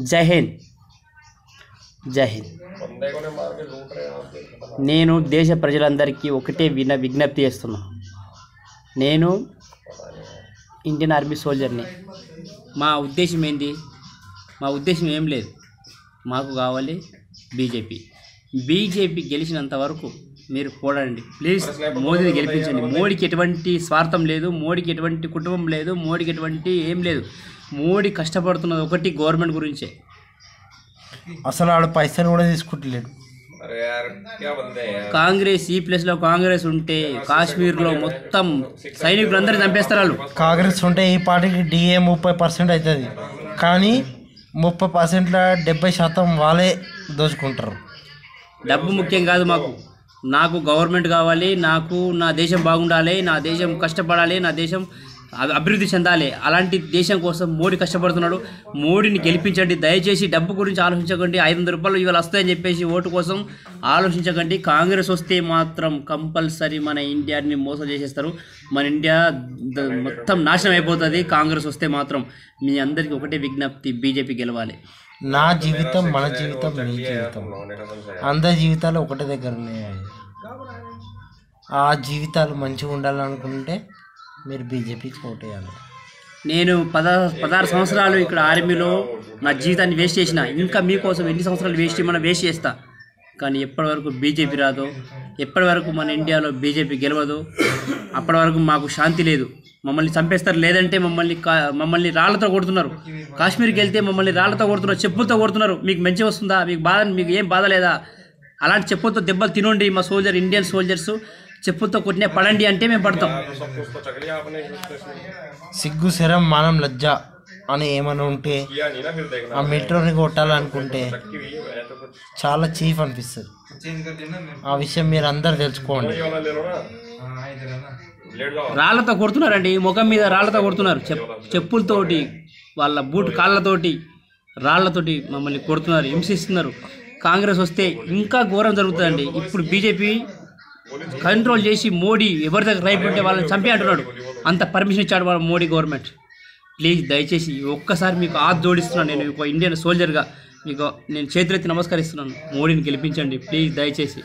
జై హింద్. జై హింద్. నేను దేశ ప్రజలందరికీ ఒకటే విన విజ్ఞప్తి చేస్తున్నా. నేను ఇండియన్ ఆర్మీ సోల్జర్ని. మా ఉద్దేశం ఏంటి మా ఉద్దేశం ఏం లేదు. మాకు కావాలి బీజేపీ. బీజేపీ గెలిచినంత వరకు మీరు పోడండి ప్లీజ్ మోదీని గెలిపించండి. మోడీకి ఎటువంటి స్వార్థం లేదు. మోడీకి ఎటువంటి కుటుంబం లేదు. మోడీకి ఎటువంటి ఏం లేదు. మోడీ కష్టపడుతున్నది ఒకటి గవర్నమెంట్ గురించే. అసలు ఆడ పైసలు కూడా తీసుకుంటలేడు. కాంగ్రెస్ ఈ ప్లేస్లో కాంగ్రెస్ ఉంటే కాశ్మీర్లో మొత్తం సైనికులందరినీ చంపేస్తారు వాళ్ళు. కాంగ్రెస్ ఉంటే ఈ పార్టీకి డిఏ ముప్పై పర్సెంట్ అవుతుంది కానీ ముప్పై పర్సెంట్లో డెబ్బై శాతం వాళ్ళే దోచుకుంటారు. డబ్బు ముఖ్యం కాదు మాకు. నాకు గవర్నమెంట్ కావాలి నాకు నా దేశం బాగుండాలి నా దేశం కష్టపడాలి నా దేశం అభివృద్ధి చెందాలి. అలాంటి దేశం కోసం మోడీ కష్టపడుతున్నాడు. మోడీని గెలిపించండి. దయచేసి డబ్బు గురించి ఆలోచించకండి. ఐదు వందల రూపాయలు ఇవాళ వస్తాయని చెప్పేసి ఓటు కోసం ఆలోచించకండి. కాంగ్రెస్ వస్తే మాత్రం కంపల్సరీ మన ఇండియాని మోసం చేసేస్తారు. మన ఇండియా మొత్తం నాశనం అయిపోతుంది. కాంగ్రెస్ వస్తే మాత్రం మీ అందరికీ ఒకటే విజ్ఞప్తి. బీజేపీ గెలవాలి. నా జీవితం మన జీవితం నీ జీవితం. అందరి జీవితాలు ఒకటే దగ్గర ఉన్నాయి ఆ జీవితాలు మంచిగా ఉండాలనుకుంటే మీరు బీజేపీకి ఓటేయాలి నేను పద పదహారు సంవత్సరాలు ఇక్కడ ఆర్మీలో నా జీవితాన్ని వేస్ట్ చేసిన. ఇంకా మీకోసం ఎన్ని సంవత్సరాలు వేస్ట్ చేయమన్నా వేస్ట్ చేస్తా. కానీ ఎప్పటి వరకు బీజేపీ రాదు ఎప్పటి వరకు మన ఇండియాలో బీజేపీ గెలవదు అప్పటి వరకు మాకు శాంతి లేదు. మమ్మల్ని చంపేస్తారు లేదంటే మమ్మల్ని కా- మమ్మల్ని రాళ్ళతో కొడుతున్నారు. కాశ్మీర్కి వెళ్తే మమ్మల్ని రాళ్ళతో కొడుతున్నారు చెప్పులతో కొడుతున్నారు. మీకు మంచి వస్తుందా? మీకు బాధ మీకు ఏం బాధ లేదా? అలాంటి చెప్పులతో దెబ్బలు తినండి మా సోల్జర్ ఇండియన్ సోల్జర్స్ చెప్పులతో కొట్టిన పడండి అంటే మేము పడతాం. సిగ్గు శరం మానం లజ్జ అని ఏమైనా ఉంటే ఆ మిలిటరీని కొట్టాలనుకుంటే చాలా చీఫ్ అనిపిస్తుంది. ఆ విషయం మీరు అందరు తెలుసుకోండి. రాళ్ళతో కొడుతున్నారండి ముఖం మీద రాళ్ళతో కొడుతున్నారు. చెప్ చెప్పులతోటి వాళ్ళ బూట్ కాళ్ళతోటి రాళ్ళతోటి మమ్మల్ని కొడుతున్నారు హింసిస్తున్నారు. కాంగ్రెస్ వస్తే ఇంకా ఘోరం జరుగుతుందండి. ఇప్పుడు బీజేపీ కంట్రోల్ చేసి మోడీ ఎవరి దగ్గర రైట్ ఉంటే వాళ్ళని చంపి అంటున్నాడు. అంత పర్మిషన్ ఇచ్చాడు వాళ్ళ మోడీ గవర్నమెంట్ ప్లీజ్ దయచేసి ఒక్కసారి మీకు ఆత్ జోడిస్తున్నాను. నేను ఒక ఇండియన్ సోల్జర్గా మీకు నేను చేతులెత్తి నమస్కరిస్తున్నాను. మోడీని గెలిపించండి. ప్లీజ్ దయచేసి.